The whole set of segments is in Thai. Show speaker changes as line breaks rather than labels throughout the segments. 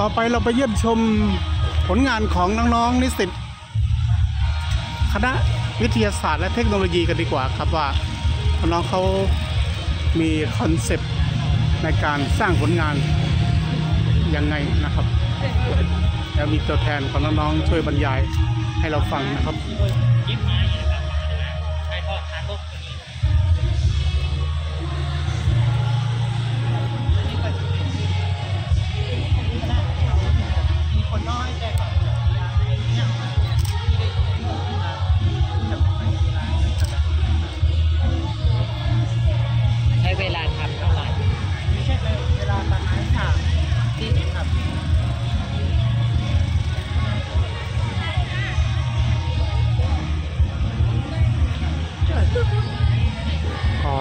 ต่อไปเราไปเยี่ยมชมผลงานของน้องๆนิสิตคณะวิทยาศาสตร์และเทคโนโลยีกันดีกว่าครับว่าน้องเขามีคอนเซปต์ในการสร้างผลงานยังไงนะครับ แล้วมีตัวแทนของน้องๆช่วยบรรยายให้เราฟังนะครับ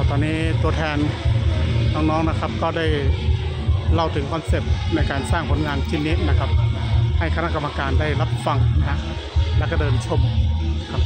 ตอนนี้ตัวแทนน้องๆนะครับ ก็ได้เล่าถึงคอนเซปต์ในการสร้างผลงานชิ้นนี้นะครับ ให้คณะกรรมการได้รับฟังนะฮะแล้วก็เดินชมครับ